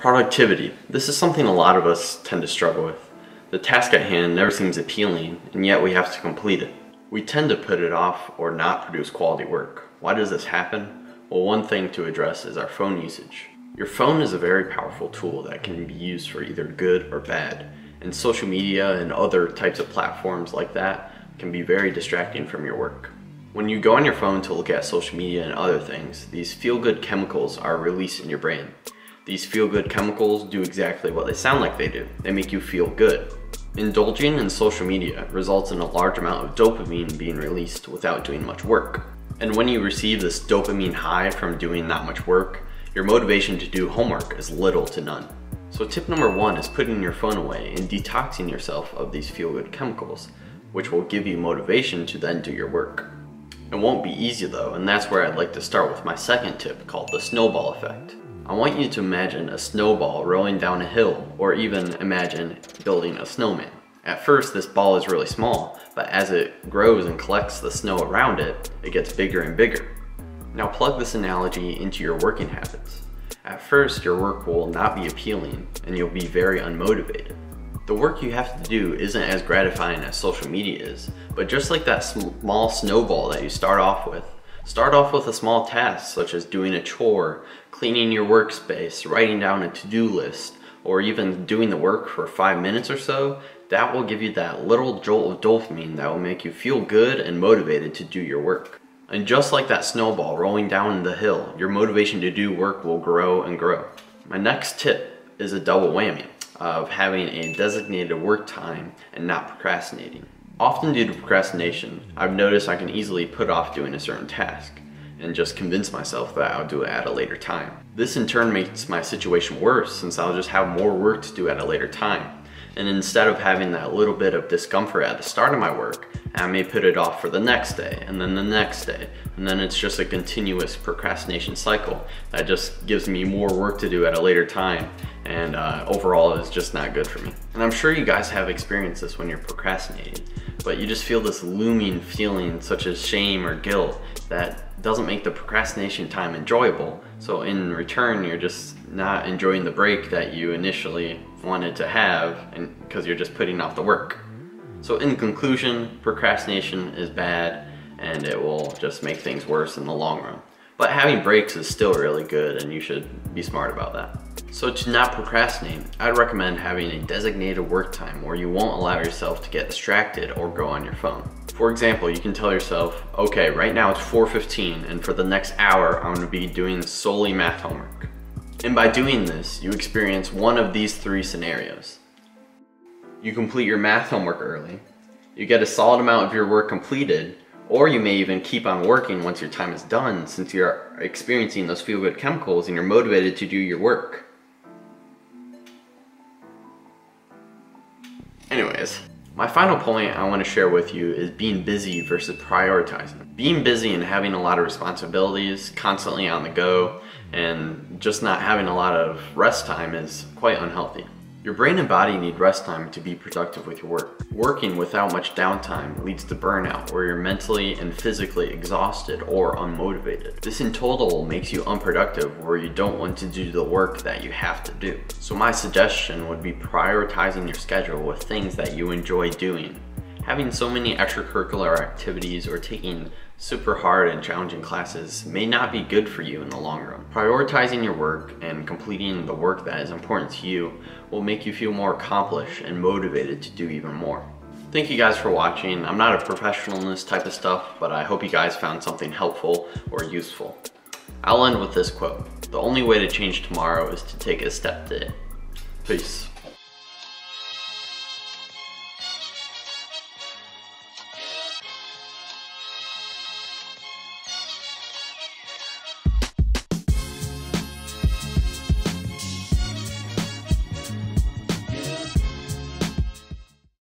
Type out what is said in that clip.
Productivity. This is something a lot of us tend to struggle with. The task at hand never seems appealing, and yet we have to complete it. We tend to put it off or not produce quality work. Why does this happen? Well, one thing to address is our phone usage. Your phone is a very powerful tool that can be used for either good or bad, and social media and other types of platforms like that can be very distracting from your work. When you go on your phone to look at social media and other things, these feel-good chemicals are released in your brain. These feel-good chemicals do exactly what they sound like they do. They make you feel good. Indulging in social media results in a large amount of dopamine being released without doing much work. And when you receive this dopamine high from doing that much work, your motivation to do homework is little to none. So tip number one is putting your phone away and detoxing yourself of these feel-good chemicals, which will give you motivation to then do your work. It won't be easy though, and that's where I'd like to start with my second tip called the snowball effect. I want you to imagine a snowball rolling down a hill, or even imagine building a snowman. At first, this ball is really small, but as it grows and collects the snow around it, it gets bigger and bigger. Now plug this analogy into your working habits. At first, your work will not be appealing, and you'll be very unmotivated. The work you have to do isn't as gratifying as social media is, but just like that small snowball that you start off with, Start off with a small task such as doing a chore, cleaning your workspace, writing down a to-do list, or even doing the work for five minutes or so. That will give you that little jolt of dopamine that will make you feel good and motivated to do your work. And just like that snowball rolling down the hill, your motivation to do work will grow and grow. My next tip is a double whammy of having a designated work time and not procrastinating. Often due to procrastination, I've noticed I can easily put off doing a certain task and just convince myself that I'll do it at a later time. This in turn makes my situation worse since I'll just have more work to do at a later time. And instead of having that little bit of discomfort at the start of my work, I may put it off for the next day and then the next day. And then it's just a continuous procrastination cycle that just gives me more work to do at a later time and uh, overall is just not good for me. And I'm sure you guys have experienced this when you're procrastinating but you just feel this looming feeling such as shame or guilt that doesn't make the procrastination time enjoyable. So in return, you're just not enjoying the break that you initially wanted to have and because you're just putting off the work. So in conclusion, procrastination is bad and it will just make things worse in the long run. But having breaks is still really good and you should be smart about that. So to not procrastinate, I'd recommend having a designated work time where you won't allow yourself to get distracted or go on your phone. For example, you can tell yourself, okay, right now it's 4.15 and for the next hour, I'm gonna be doing solely math homework. And by doing this, you experience one of these three scenarios. You complete your math homework early, you get a solid amount of your work completed, or you may even keep on working once your time is done since you're experiencing those feel-good chemicals and you're motivated to do your work. Anyways, my final point I want to share with you is being busy versus prioritizing. Being busy and having a lot of responsibilities, constantly on the go, and just not having a lot of rest time is quite unhealthy. Your brain and body need rest time to be productive with your work. Working without much downtime leads to burnout where you're mentally and physically exhausted or unmotivated. This in total makes you unproductive where you don't want to do the work that you have to do. So my suggestion would be prioritizing your schedule with things that you enjoy doing. Having so many extracurricular activities or taking super hard and challenging classes may not be good for you in the long run. Prioritizing your work and completing the work that is important to you will make you feel more accomplished and motivated to do even more. Thank you guys for watching. I'm not a professional in this type of stuff, but I hope you guys found something helpful or useful. I'll end with this quote. The only way to change tomorrow is to take a step today. Peace.